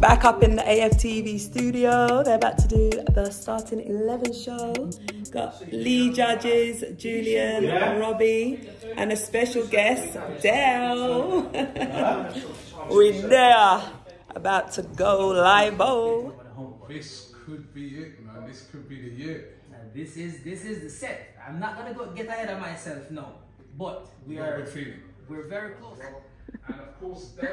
Back up in the AFTV studio. They're about to do the starting 11 show. Got Lee Judges, Julian, Robbie, and a special guest, Dell. We're there. About to go live. -o. This could be it, man. This could be the year. Now, this is this is the set. I'm not gonna go get ahead of myself no. but we Got are good feeling. We're very close. And of course, Dell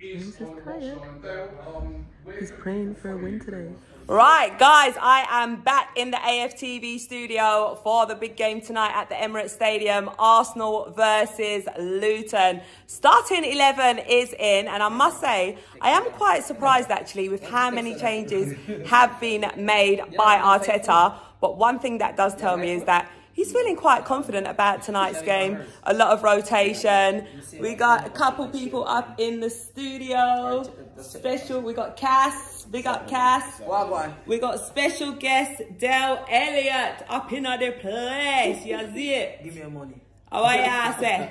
is He's on tired. watch. Um, He's praying for a win today. Right, guys, I am back in the AFTV studio for the big game tonight at the Emirates Stadium. Arsenal versus Luton. Starting 11 is in, and I must say, I am quite surprised actually with how many changes have been made by Arteta. But one thing that does tell me is that he's feeling quite confident about tonight's game. A lot of rotation. We got a couple people up in the studio. Special, we got Cass. Big up Cass. We got special guest Dell Elliott up in other place. You see it? Give me your money. How are ya say?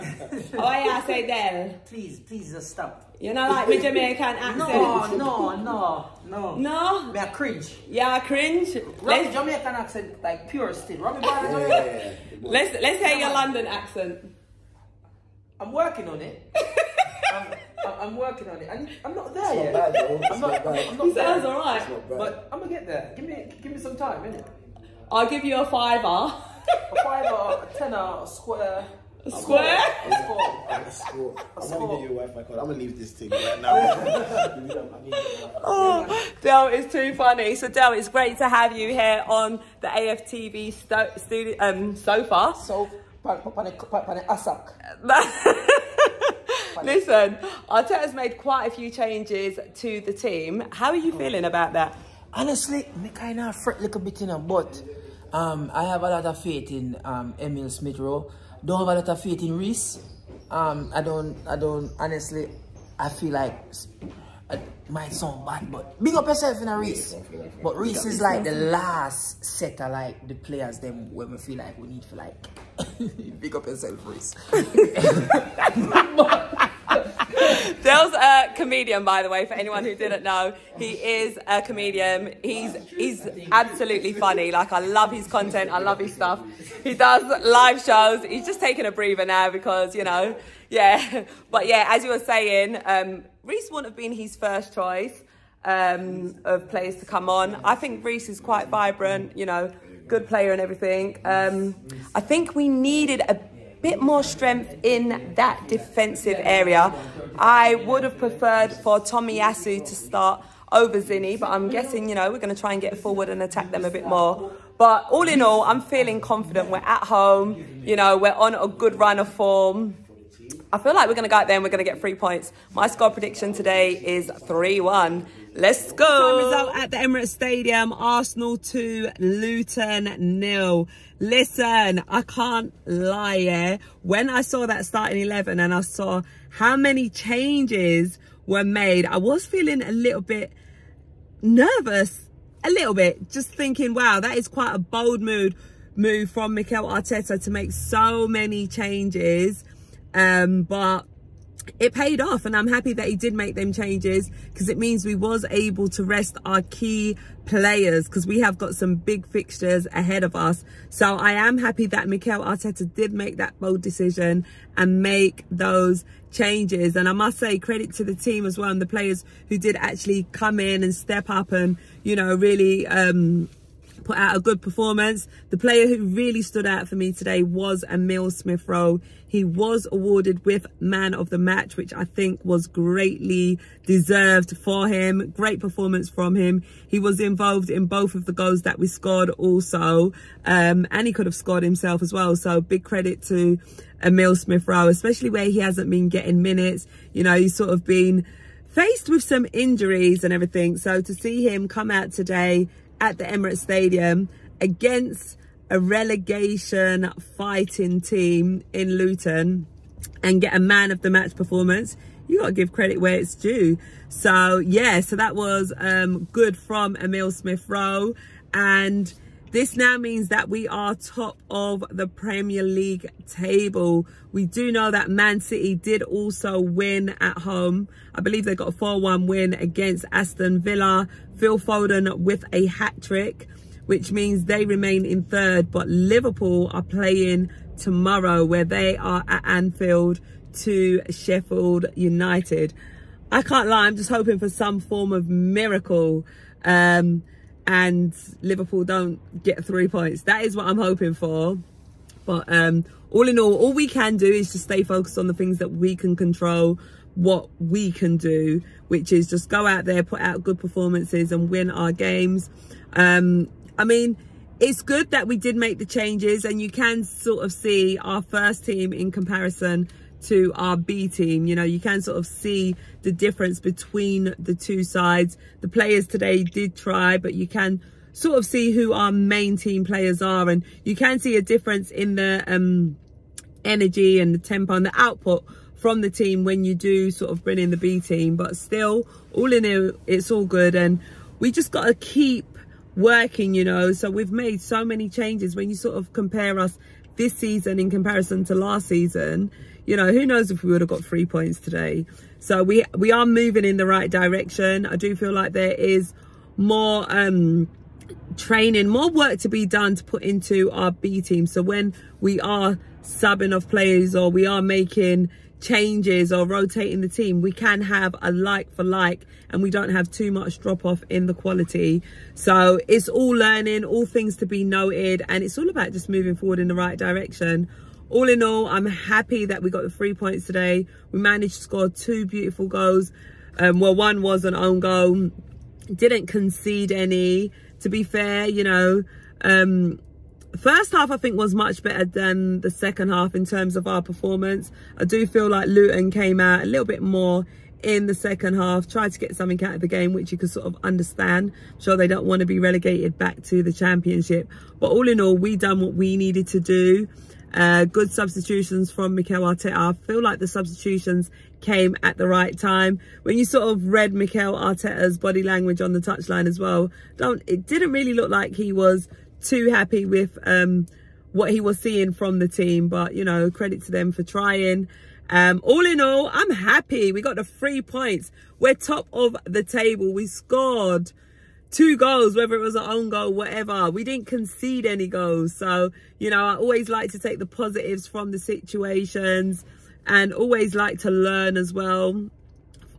How are ya say Dell? Please, please just stop. You know like my Jamaican accent? No, no, no, no. No? Me a cringe. Yeah, cringe. Robbie Let's, Jamaican accent like pure still. Robbie Barnes Jamaican. let's, let's hear your London accent. I'm working on it. I'm, I'm- I'm working on it. And I'm not there yet. bad, I'm not, not bad. I'm He not sounds alright. It's not bad. But I'm gonna get there. Give me, give me some time, innit? I'll give you a fiver. A fiver, a tenner, a square. A square? A score. I'm score. I'm score. gonna get you a Wi-Fi card. I'm gonna leave this thing right now. I need it. Oh, Del is too funny. So, Del, it's great to have you here on the AFTV sto- studio, um, sofa. So, pan, pan, pan, pan, asak. Listen, Arteta's made quite a few changes to the team. How are you feeling about that? Honestly, me kind of fret a little bit, you know, but um, I have a lot of faith in um, Emil Smith Rowe. Don't have a lot of faith in Reiss. Um, I don't, I don't, honestly, I feel like it might sound bad, but big up yourself in a Reiss. But Reiss is like the last set of like the players them when we feel like we need to like big up yourself, Reiss. Del's a comedian, by the way, for anyone who didn't know. He is a comedian. He's he's absolutely funny. Like I love his content. I love his stuff. He does live shows. He's just taking a breather now because, you know, yeah. But yeah, as you were saying, um, Reiss wouldn't have been his first choice um, of players to come on. I think Reiss is quite vibrant, you know, good player and everything. Um, I think we needed a bit more strength in that defensive area. I would have preferred for Tomiyasu to start over Zinni, but I'm guessing, you know, we're going to try and get forward and attack them a bit more. But all in all, I'm feeling confident. We're at home, you know, we're on a good run of form. I feel like we're going to go out there and we're going to get three points. My score prediction today is 3 1. Let's go. Result at the Emirates Stadium Arsenal 2, Luton nil. Listen, I can't lie, yeah. When I saw that starting 11 and I saw how many changes were made, I was feeling a little bit nervous. A little bit. Just thinking, wow, that is quite a bold move, move from Mikel Arteta to make so many changes. Um, but it paid off and I'm happy that he did make them changes because it means we was able to rest our key players because we have got some big fixtures ahead of us. So I am happy that Mikel Arteta did make that bold decision and make those changes. And I must say credit to the team as well and the players who did actually come in and step up and, you know, really, um, put out a good performance. The player who really stood out for me today was Emil Smith Rowe. He was awarded with man of the match, which I think was greatly deserved for him. Great performance from him. He was involved in both of the goals that we scored also. Um, and he could have scored himself as well. So big credit to Emil Smith Rowe, especially where he hasn't been getting minutes. You know, he's sort of been faced with some injuries and everything. So to see him come out today at the Emirates Stadium against a relegation fighting team in Luton and get a man of the match performance, you got to give credit where it's due. So yeah, so that was um, good from Emil Smith Rowe. And This now means that we are top of the Premier League table. We do know that Man City did also win at home. I believe they got a 4-1 win against Aston Villa. Phil Foden with a hat trick, which means they remain in third. But Liverpool are playing tomorrow where they are at Anfield to Sheffield United. I can't lie, I'm just hoping for some form of miracle. Um, and Liverpool don't get three points. That is what I'm hoping for. But um, all in all, all we can do is just stay focused on the things that we can control, what we can do, which is just go out there, put out good performances and win our games. Um, I mean, it's good that we did make the changes and you can sort of see our first team in comparison to our B team. You know, you can sort of see the difference between the two sides. The players today did try, but you can sort of see who our main team players are. And you can see a difference in the um, energy and the tempo and the output from the team when you do sort of bring in the B team. But still, all in all, it's all good. And we just got to keep working, you know. So we've made so many changes when you sort of compare us this season in comparison to last season you know, who knows if we would have got three points today. So we, we are moving in the right direction. I do feel like there is more um, training, more work to be done to put into our B team. So when we are subbing off players or we are making changes or rotating the team, we can have a like for like and we don't have too much drop off in the quality. So it's all learning, all things to be noted, and it's all about just moving forward in the right direction all in all, I'm happy that we got the three points today. We managed to score two beautiful goals. Um, well, one was an own goal. Didn't concede any. To be fair, you know, um, first half I think was much better than the second half in terms of our performance. I do feel like Luton came out a little bit more in the second half, tried to get something out of the game, which you can sort of understand. I'm sure they don't want to be relegated back to the championship. But all in all, we done what we needed to do. Uh, good substitutions from Mikel Arteta. I feel like the substitutions came at the right time. When you sort of read Mikel Arteta's body language on the touchline as well, don't it didn't really look like he was too happy with um, what he was seeing from the team. But, you know, credit to them for trying. Um, all in all, I'm happy. We got the three points. We're top of the table. We scored two goals, whether it was an own goal, whatever. We didn't concede any goals. So, you know, I always like to take the positives from the situations and always like to learn as well.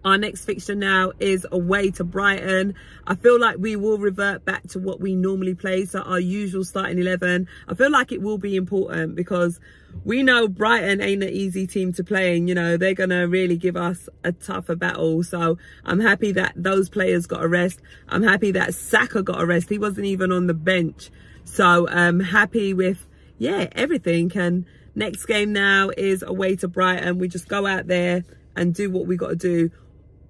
Our next fixture now is away to Brighton. I feel like we will revert back to what we normally play, so our usual starting 11. I feel like it will be important because we know Brighton ain't an easy team to play and, you know, they're going to really give us a tougher battle. So I'm happy that those players got a rest. I'm happy that Saka got a rest. He wasn't even on the bench. So I'm happy with, yeah, everything. And next game now is away to Brighton. We just go out there and do what we got to do.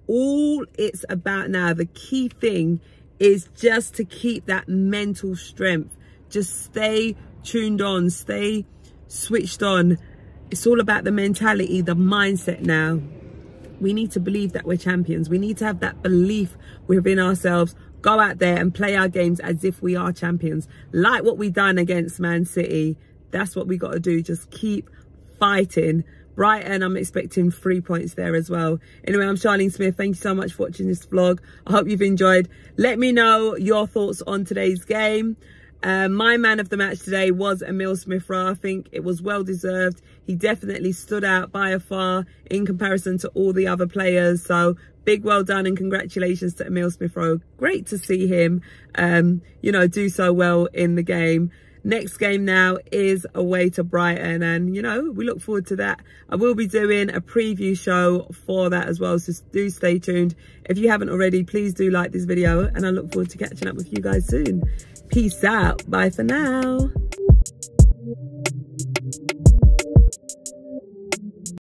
All it's about now, the key thing is just to keep that mental strength. Just stay tuned on, stay switched on. It's all about the mentality, the mindset now. We need to believe that we're champions. We need to have that belief within ourselves. Go out there and play our games as if we are champions. Like what we done against Man City. That's what we got to do. Just keep fighting. Brighton, I'm expecting three points there as well. Anyway, I'm Charlene Smith. Thank you so much for watching this vlog. I hope you've enjoyed. Let me know your thoughts on today's game. Uh, my man of the match today was Emil Smith Rowe. I think it was well deserved. He definitely stood out by a far in comparison to all the other players. So big well done and congratulations to Emil Smith Rowe. Great to see him, um, you know, do so well in the game. Next game now is away to Brighton and, you know, we look forward to that. I will be doing a preview show for that as well, so do stay tuned. If you haven't already, please do like this video and I look forward to catching up with you guys soon. Peace out. Bye for now.